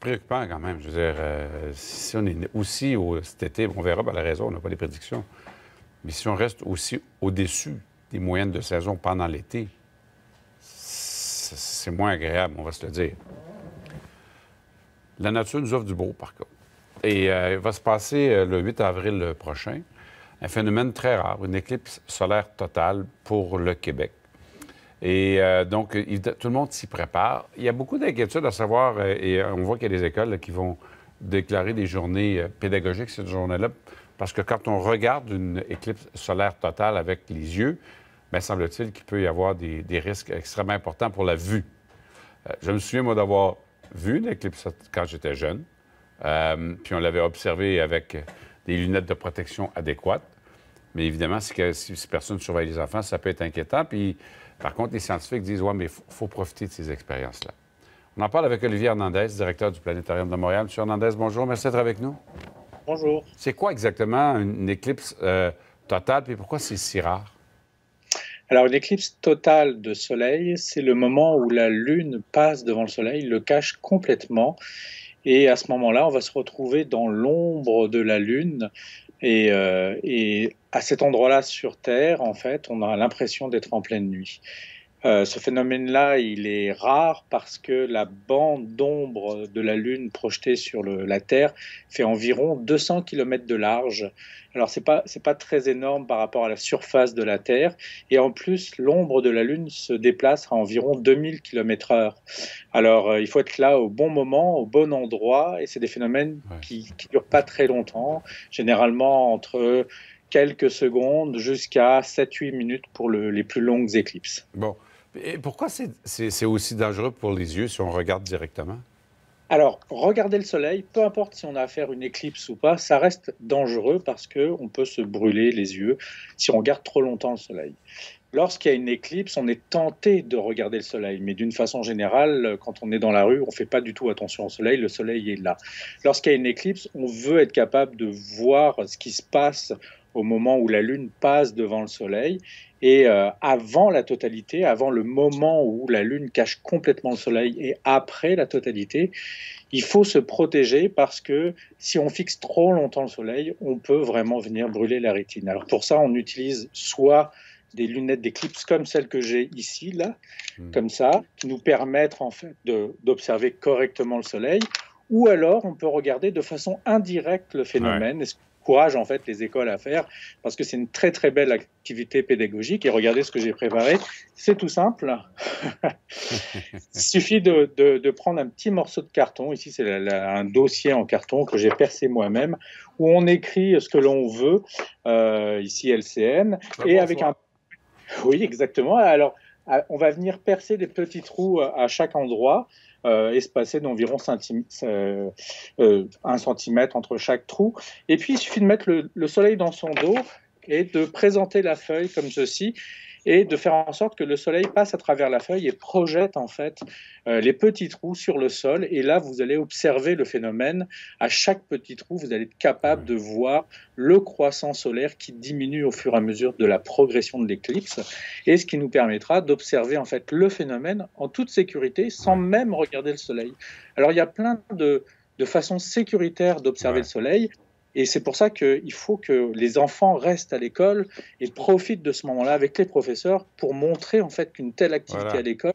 préoccupant quand même. Je veux dire, euh, si on est aussi au, cet été, on verra par la raison, on n'a pas les prédictions. Mais si on reste aussi au-dessus des moyennes de saison pendant l'été, c'est moins agréable, on va se le dire. La nature nous offre du beau, par contre. Et euh, il va se passer euh, le 8 avril prochain un phénomène très rare, une éclipse solaire totale pour le Québec. Et euh, donc, tout le monde s'y prépare. Il y a beaucoup d'inquiétudes à savoir, et on voit qu'il y a des écoles qui vont déclarer des journées pédagogiques cette journée-là, parce que quand on regarde une éclipse solaire totale avec les yeux, bien, semble-t-il qu'il peut y avoir des, risques extrêmement importants pour la vue. je me souviens, moi, d'avoir vu une éclipse quand j'étais jeune. Euh, puis on l'avait observé avec des lunettes de protection adéquates. Mais évidemment, si, si, personne surveille les enfants, ça peut être inquiétant. Puis, par contre, les scientifiques disent Ouais, mais il faut, profiter de ces expériences-là. On en parle avec Olivier Hernandez, directeur du Planétarium de Montréal. Monsieur Hernandez, bonjour. Merci d'être avec nous. Bonjour. C'est quoi exactement une éclipse euh, totale, puis pourquoi c'est si rare? Alors, une éclipse totale de Soleil, c'est le moment où la Lune passe devant le Soleil, le cache complètement et à ce moment-là, on va se retrouver dans l'ombre de la Lune. Et, euh, et à cet endroit-là sur Terre, en fait, on a l'impression d'être en pleine nuit. Euh, ce phénomène-là, il est rare parce que la bande d'ombre de la Lune projetée sur la Terre fait environ 200 km de large. Alors, ce n'est pas, pas très énorme par rapport à la surface de la Terre. Et en plus, l'ombre de la Lune se déplace à environ 2000 km/h. Alors, euh, il faut être là au bon moment, au bon endroit. Et c'est des phénomènes qui ne durent pas très longtemps, généralement entre quelques secondes jusqu'à 7-8 minutes pour les plus longues éclipses. Bon. Et pourquoi c'est aussi dangereux pour les yeux si on regarde directement? Alors, regarder le soleil, peu importe si on a affaire à une éclipse ou pas, ça reste dangereux parce qu'on peut se brûler les yeux si on regarde trop longtemps le soleil. Lorsqu'il y a une éclipse, on est tenté de regarder le soleil, mais d'une façon générale, quand on est dans la rue, on ne fait pas du tout attention au soleil, le soleil est là. Lorsqu'il y a une éclipse, on veut être capable de voir ce qui se passe au moment où la Lune passe devant le Soleil. Et euh, avant la totalité, avant le moment où la Lune cache complètement le Soleil et après la totalité, il faut se protéger parce que si on fixe trop longtemps le Soleil, on peut vraiment venir brûler la rétine. Alors pour ça, on utilise soit des lunettes d'éclipse comme celles que j'ai ici, là, hmm. comme ça, qui nous permettent en fait d'observer correctement le Soleil, ou alors on peut regarder de façon indirecte le phénomène encourage en fait les écoles à faire parce que c'est une très très belle activité pédagogique. Et regardez ce que j'ai préparé, c'est tout simple. Il suffit de, de, prendre un petit morceau de carton. Ici, c'est un dossier en carton que j'ai percé moi-même où on écrit ce que l'on veut. Euh, ici, LCN et avec un. Oui, exactement. Alors, on va venir percer des petits trous à chaque endroit euh, d'environ euh, euh, un centimètre entre chaque trou. Et puis, il suffit de mettre le soleil dans son dos et de présenter la feuille comme ceci et de faire en sorte que le soleil passe à travers la feuille et projette en fait euh, les petits trous sur le sol. Et là, vous allez observer le phénomène. À chaque petit trou, vous allez être capable de voir le croissant solaire qui diminue au fur et à mesure de la progression de l'éclipse, et ce qui nous permettra d'observer en fait le phénomène en toute sécurité sans même regarder le soleil. Alors, il y a plein de, de façons sécuritaires d'observer le soleil. Et c'est pour ça qu'il faut que les enfants restent à l'école et profitent de ce moment-là avec les professeurs pour montrer en fait qu'une telle activité à l'école,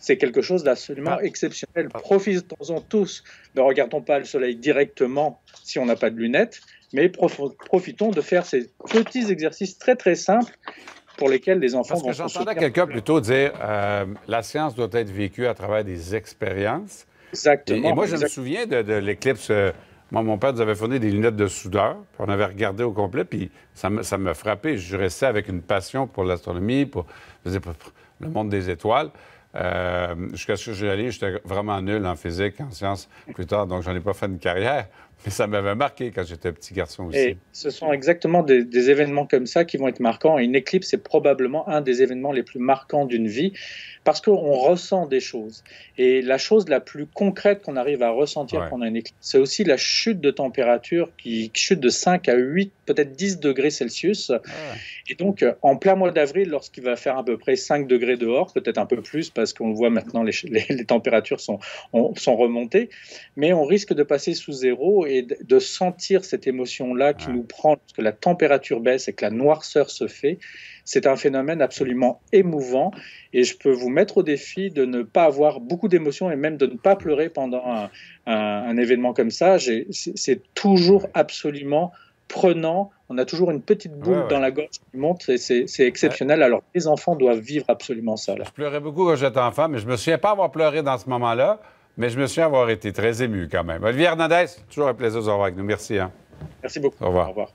c'est quelque chose d'absolument ah. exceptionnel. Profitons-en tous. Ne regardons pas le soleil directement si on n'a pas de lunettes, mais profitons de faire ces petits exercices très très simples pour lesquels les enfants Parce que j'entendais quelqu'un plutôt dire euh, la science doit être vécue à travers des expériences. Exactement. Et, moi, je me souviens de, l'éclipse. Euh, moi, mon père nous avait fourni des lunettes de soudeur, puis on avait regardé au complet, puis ça me, ça me frappait. Je restais avec une passion pour l'astronomie, pour, le monde des étoiles. Euh, jusqu'à ce que j'ai allé, j'étais vraiment nul en physique, en sciences plus tard, donc j'en ai pas fait une carrière Mais ça m'avait marqué quand j'étais petit garçon aussi. Et ce sont exactement des, des, événements comme ça qui vont être marquants. Et une éclipse est probablement un des événements les plus marquants d'une vie parce qu'on ressent des choses. Et la chose la plus concrète qu'on arrive à ressentir pendant une éclipse, c'est aussi la chute de température qui chute de 5 à 8, peut-être 10 degrés Celsius. Et donc, en plein mois d'avril, lorsqu'il va faire à peu près 5 degrés dehors, peut-être un peu plus parce qu'on voit maintenant les, les, températures sont, sont remontées, mais on risque de passer sous zéro et de sentir cette émotion-là qui nous prend, parce que la température baisse et que la noirceur se fait. C'est un phénomène absolument émouvant et je peux vous mettre au défi de ne pas avoir beaucoup d'émotions et même de ne pas pleurer pendant un, événement comme ça. C'est toujours absolument prenant. On a toujours une petite boule dans la gorge qui monte et c'est exceptionnel. Alors les enfants doivent vivre absolument ça. Je pleurais beaucoup quand j'étais enfant, mais je me souviens pas avoir pleuré dans ce moment-là. Mais je me souviens avoir été très ému quand même. Olivier Hernandez, toujours un plaisir de vous avoir avec nous. Merci. Hein. Merci beaucoup. Au revoir. Au revoir.